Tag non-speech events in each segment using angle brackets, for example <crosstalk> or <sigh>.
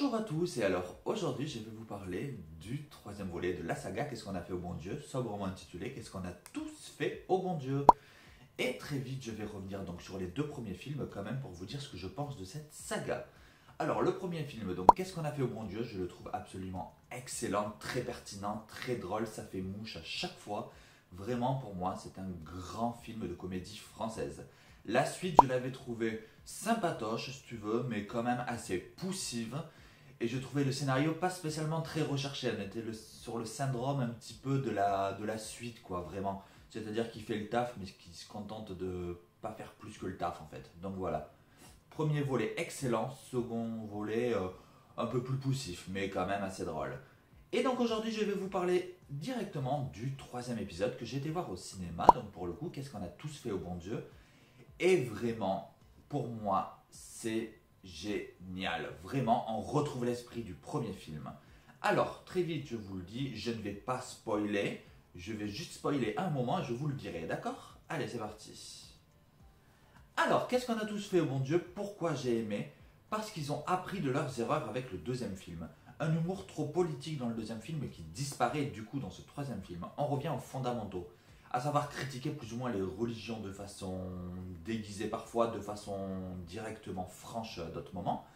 Bonjour à tous, et alors aujourd'hui je vais vous parler du troisième volet de la saga Qu'est-ce qu'on a fait au bon Dieu, sobrement intitulé Qu'est-ce qu'on a tous fait au bon Dieu. Et très vite je vais revenir donc sur les deux premiers films quand même pour vous dire ce que je pense de cette saga. Alors le premier film, donc Qu'est-ce qu'on a fait au bon Dieu, je le trouve absolument excellent, très pertinent, très drôle, ça fait mouche à chaque fois. Vraiment pour moi c'est un grand film de comédie française. La suite, je l'avais trouvé sympatoche, si tu veux, mais quand même assez poussive. Et je trouvais le scénario pas spécialement très recherché. On était sur le syndrome un petit peu de la, de la suite, quoi, vraiment. C'est-à-dire qu'il fait le taf, mais qu'il se contente de pas faire plus que le taf, en fait. Donc voilà. Premier volet excellent, second volet euh, un peu plus poussif, mais quand même assez drôle. Et donc aujourd'hui, je vais vous parler directement du troisième épisode que j'ai été voir au cinéma. Donc pour le coup, qu'est-ce qu'on a tous fait au bon Dieu? Et vraiment, pour moi, c'est génial. Vraiment, on retrouve l'esprit du premier film. Alors, très vite, je vous le dis, je ne vais pas spoiler. Je vais juste spoiler un moment et je vous le dirai, d'accord? Allez, c'est parti. Alors, qu'est-ce qu'on a tous fait au bon Dieu? Pourquoi j'ai aimé? Parce qu'ils ont appris de leurs erreurs avec le deuxième film. Un humour trop politique dans le deuxième film qui disparaît du coup dans ce troisième film. On revient aux fondamentaux à savoir critiquer plus ou moins les religions de façon déguisée parfois, de façon directement franche à d'autres moments.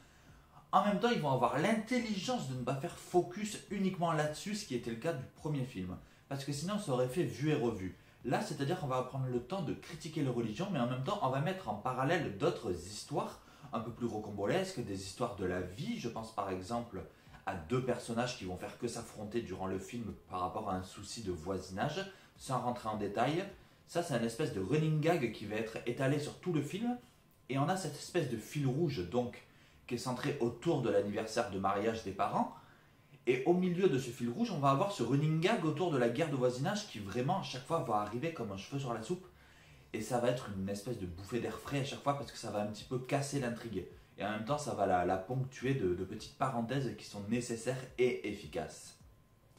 En même temps, ils vont avoir l'intelligence de ne pas faire focus uniquement là-dessus, ce qui était le cas du premier film. Parce que sinon, ça aurait fait vu et revu. Là, c'est-à-dire qu'on va prendre le temps de critiquer les religions, mais en même temps, on va mettre en parallèle d'autres histoires un peu plus rocambolesques, des histoires de la vie. Je pense par exemple à deux personnages qui vont faire que s'affronter durant le film par rapport à un souci de voisinage sans rentrer en détail. Ça, c'est une espèce de running gag qui va être étalé sur tout le film. Et on a cette espèce de fil rouge, donc, qui est centré autour de l'anniversaire de mariage des parents. Et au milieu de ce fil rouge, on va avoir ce running gag autour de la guerre de voisinage qui vraiment à chaque fois va arriver comme un cheveu sur la soupe. Et ça va être une espèce de bouffée d'air frais à chaque fois parce que ça va un petit peu casser l'intrigue. Et en même temps, ça va la, ponctuer de, de, petites parenthèses qui sont nécessaires et efficaces.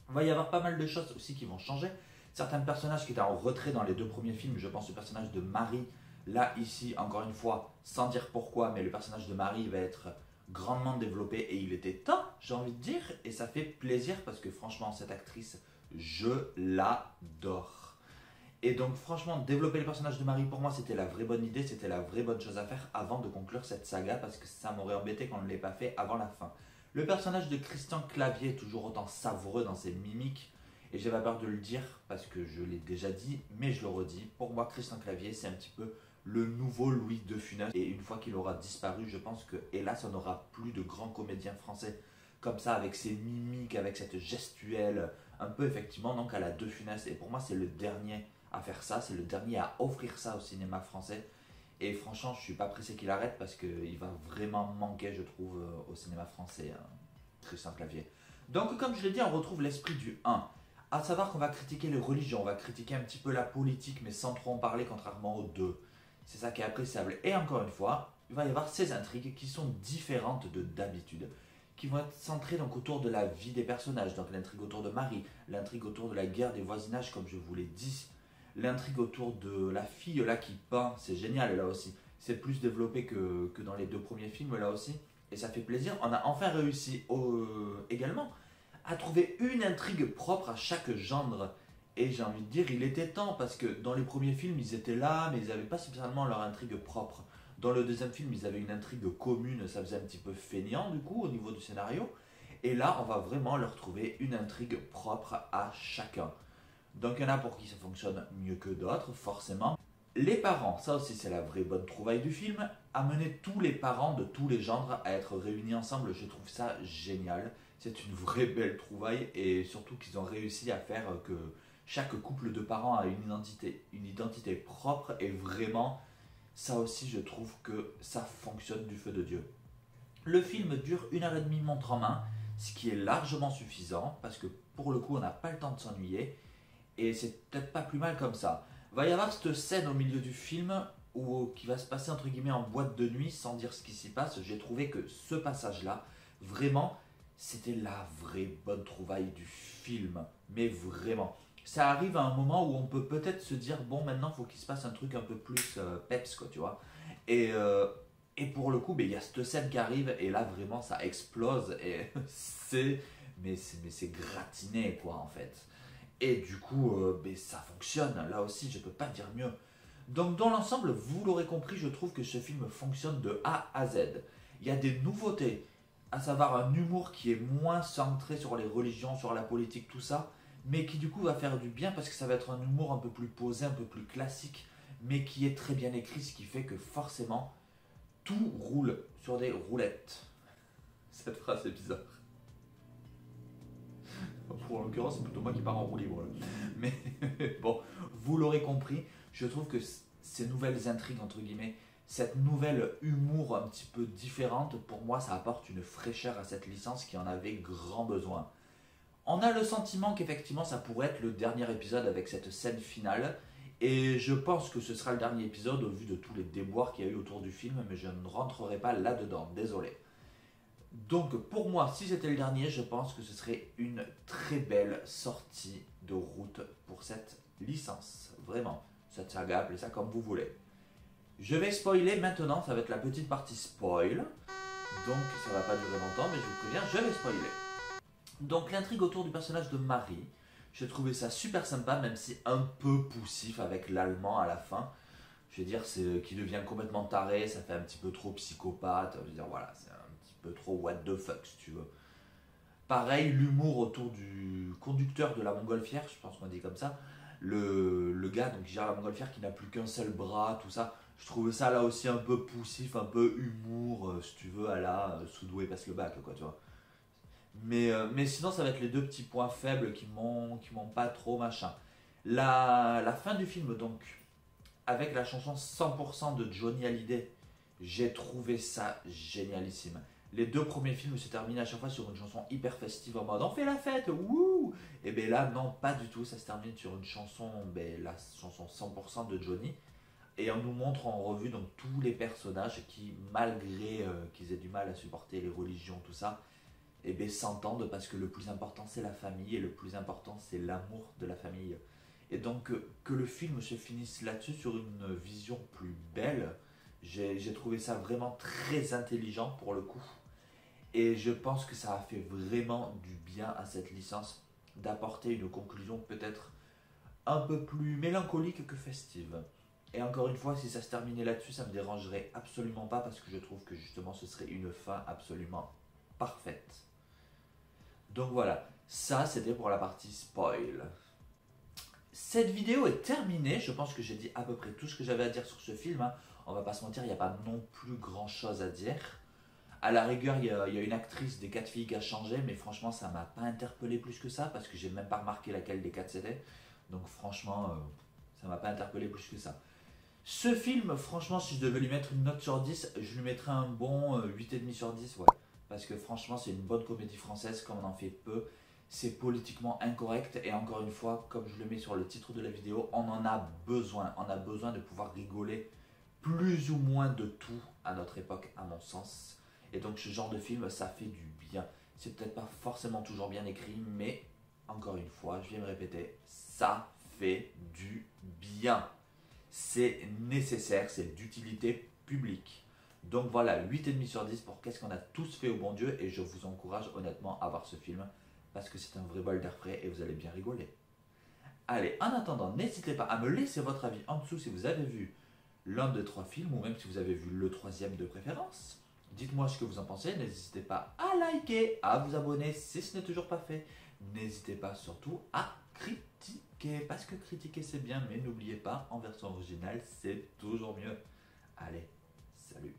Il va y avoir pas mal de choses aussi qui vont changer certains personnages qui étaient en retrait dans les deux premiers films, je pense au personnage de Marie, là, ici, encore une fois, sans dire pourquoi, mais le personnage de Marie va être grandement développé et il était temps, j'ai envie de dire, et ça fait plaisir parce que franchement, cette actrice, je l'adore. Et donc, franchement, développer le personnage de Marie, pour moi, c'était la vraie bonne idée, c'était la vraie bonne chose à faire avant de conclure cette saga parce que ça m'aurait embêté qu'on ne l'ait pas fait avant la fin. Le personnage de Christian Clavier toujours autant savoureux dans ses mimiques, et j'ai pas peur de le dire parce que je l'ai déjà dit, mais je le redis. Pour moi, Christian Clavier, c'est un petit peu le nouveau Louis de Funès. Et une fois qu'il aura disparu, je pense que, hélas, on n'aura plus de grands comédiens français comme ça, avec ses mimiques, avec cette gestuelle, un peu effectivement donc à la De Funès. Et pour moi, c'est le dernier à faire ça, c'est le dernier à offrir ça au cinéma français. Et franchement, je suis pas pressé qu'il arrête parce qu'il va vraiment manquer, je trouve, euh, au cinéma français, hein, Christian Clavier. Donc, comme je l'ai dit, on retrouve l'esprit du 1. À savoir qu'on va critiquer les religions, on va critiquer un petit peu la politique, mais sans trop en parler, contrairement aux deux. C'est ça qui est appréciable. Et encore une fois, il va y avoir ces intrigues qui sont différentes de d'habitude, qui vont être centrées donc autour de la vie des personnages. Donc l'intrigue autour de Marie, l'intrigue autour de la guerre des voisinages, comme je vous l'ai dit, l'intrigue autour de la fille là qui peint, c'est génial là aussi. C'est plus développé que, que, dans les deux premiers films là aussi. Et ça fait plaisir. On a enfin réussi euh, également à trouver une intrigue propre à chaque genre. Et j'ai envie de dire, il était temps, parce que dans les premiers films, ils étaient là, mais ils n'avaient pas spécialement leur intrigue propre. Dans le deuxième film, ils avaient une intrigue commune, ça faisait un petit peu feignant du coup au niveau du scénario. Et là, on va vraiment leur trouver une intrigue propre à chacun. Donc il y en a pour qui ça fonctionne mieux que d'autres, forcément. Les parents, ça aussi c'est la vraie bonne trouvaille du film, amener tous les parents de tous les genres à être réunis ensemble, je trouve ça génial c'est une vraie belle trouvaille et surtout qu'ils ont réussi à faire que chaque couple de parents a une identité, une identité propre et vraiment, ça aussi je trouve que ça fonctionne du feu de Dieu. Le film dure une heure et demie montre en main, ce qui est largement suffisant parce que pour le coup on n'a pas le temps de s'ennuyer et c'est peut-être pas plus mal comme ça. Va y avoir cette scène au milieu du film où, qui va se passer entre guillemets en boîte de nuit sans dire ce qui s'y passe. J'ai trouvé que ce passage-là, vraiment, c'était la vraie bonne trouvaille du film. Mais vraiment. Ça arrive à un moment où on peut peut-être se dire, bon, maintenant, faut qu'il se passe un truc un peu plus euh, peps, quoi, tu vois. Et euh, Et pour le coup, ben, il y a cette scène qui arrive et là vraiment ça explose et <laughs> c'est mais c'est gratiné quoi en fait. Et du coup, euh, ben, ça fonctionne. Là aussi, je peux pas dire mieux. Donc dans l'ensemble, vous l'aurez compris, je trouve que ce film fonctionne de A à Z. Il y a des nouveautés, à savoir un humour qui est moins centré sur les religions, sur la politique, tout ça, mais qui du coup va faire du bien parce que ça va être un humour un peu plus posé, un peu plus classique, mais qui est très bien écrit, ce qui fait que forcément tout roule sur des roulettes. <laughs> Cette phrase est bizarre. Pour l'occurrence, c'est plutôt moi qui pars en roue libre. Mais <laughs> bon, vous l'aurez compris, je trouve que ces nouvelles intrigues, entre guillemets, cette nouvelle humour un petit peu différente, pour moi, ça apporte une fraîcheur à cette licence qui en avait grand besoin. On a le sentiment qu'effectivement, ça pourrait être le dernier épisode avec cette scène finale. Et je pense que ce sera le dernier épisode au vu de tous les déboires qu'il y a eu autour du film, mais je ne rentrerai pas là-dedans, désolé. Donc pour moi, si c'était le dernier, je pense que ce serait une très belle sortie de route pour cette licence. Vraiment, cette saga, appelez ça comme vous voulez. Je vais spoiler maintenant, ça va être la petite partie spoil. Donc ça va pas durer longtemps, mais je vous préviens, je vais spoiler. Donc l'intrigue autour du personnage de Marie, j'ai trouvé ça super sympa, même si un peu poussif avec l'allemand à la fin. Je veux dire, c'est qui devient complètement taré, ça fait un petit peu trop psychopathe. Je veux dire, voilà, c'est un petit peu trop what the fuck, si tu veux. Pareil, l'humour autour du conducteur de la montgolfière, je pense qu'on dit comme ça. Le, le gars donc, qui gère la montgolfière qui n'a plus qu'un seul bras, tout ça. Je trouve ça là aussi un peu poussif, un peu humour, euh, si tu veux, à la euh, Soudoué passe le bac, quoi, tu vois. Mais, euh, mais sinon, ça va être les deux petits points faibles qui m'ont pas trop machin. La, la fin du film, donc, avec la chanson 100% de Johnny Hallyday, j'ai trouvé ça génialissime. Les deux premiers films se terminent à chaque fois sur une chanson hyper festive en mode on fait la fête, wouh Et bien là, non, pas du tout. Ça se termine sur une chanson, ben, la chanson 100% de Johnny et on nous montre en revue donc tous les personnages qui, malgré euh, qu'ils aient du mal à supporter les religions, tout ça, eh s'entendent parce que le plus important c'est la famille et le plus important c'est l'amour de la famille. Et donc euh, que le film se finisse là-dessus sur une vision plus belle, j'ai trouvé ça vraiment très intelligent pour le coup. Et je pense que ça a fait vraiment du bien à cette licence d'apporter une conclusion peut-être un peu plus mélancolique que festive. Et encore une fois, si ça se terminait là-dessus, ça me dérangerait absolument pas parce que je trouve que justement ce serait une fin absolument parfaite. Donc voilà, ça c'était pour la partie spoil. Cette vidéo est terminée, je pense que j'ai dit à peu près tout ce que j'avais à dire sur ce film. Hein. On va pas se mentir, il n'y a pas non plus grand chose à dire. À la rigueur, il y, a, une actrice des quatre filles qui a changé, mais franchement, ça m'a pas interpellé plus que ça parce que j'ai même pas remarqué laquelle des quatre c'était. Donc franchement, euh, ça m'a pas interpellé plus que ça. Ce film, franchement, si je devais lui mettre une note sur 10, je lui mettrais un bon 8,5 euh, sur 10, ouais. Parce que franchement, c'est une bonne comédie française, comme on en fait peu. C'est politiquement incorrect, et encore une fois, comme je le mets sur le titre de la vidéo, on en a besoin. On a besoin de pouvoir rigoler plus ou moins de tout à notre époque, à mon sens. Et donc, ce genre de film, ça fait du bien. C'est peut-être pas forcément toujours bien écrit, mais encore une fois, je viens me répéter, ça fait du bien c'est nécessaire, c'est d'utilité publique. Donc voilà, 8,5 sur 10 pour Qu'est-ce qu'on a tous fait au bon Dieu et je vous encourage honnêtement à voir ce film parce que c'est un vrai bol d'air frais et vous allez bien rigoler. Allez, en attendant, n'hésitez pas à me laisser votre avis en dessous si vous avez vu l'un des trois films ou même si vous avez vu le troisième de préférence. Dites-moi ce que vous en pensez, n'hésitez pas à liker, à vous abonner si ce n'est toujours pas fait. N'hésitez pas surtout à critiquer, parce que critiquer c'est bien, mais n'oubliez pas, en version originale, c'est toujours mieux. Allez, salut